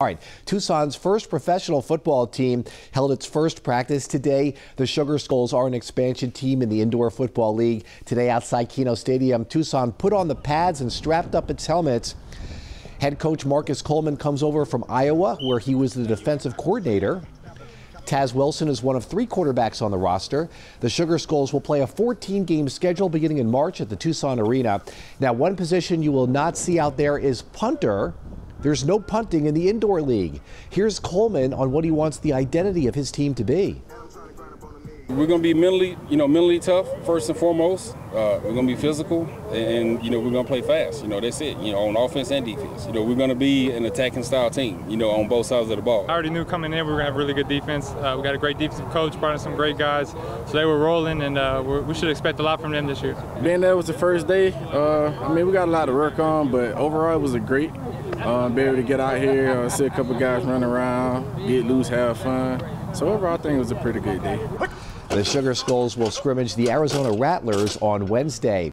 All right, Tucson's first professional football team held its first practice today. The Sugar Skulls are an expansion team in the Indoor Football League. Today outside Kino Stadium, Tucson put on the pads and strapped up its helmets. Head coach Marcus Coleman comes over from Iowa, where he was the defensive coordinator. Taz Wilson is one of three quarterbacks on the roster. The Sugar Skulls will play a 14 game schedule beginning in March at the Tucson Arena. Now, one position you will not see out there is punter. There's no punting in the indoor league. Here's Coleman on what he wants the identity of his team to be. We're going to be mentally, you know, mentally tough first and foremost. Uh, we're going to be physical, and you know, we're going to play fast. You know, that's it. You know, on offense and defense. You know, we're going to be an attacking style team. You know, on both sides of the ball. I already knew coming in we were going to have really good defense. Uh, we got a great defensive coach, brought in some great guys, so they were rolling, and uh, we should expect a lot from them this year. Being that was the first day, uh, I mean, we got a lot to work on, but overall, it was a great uh, be able to get out here, uh, see a couple guys run around, get loose, have fun. So overall, I think it was a pretty good day. The Sugar Skulls will scrimmage the Arizona Rattlers on Wednesday.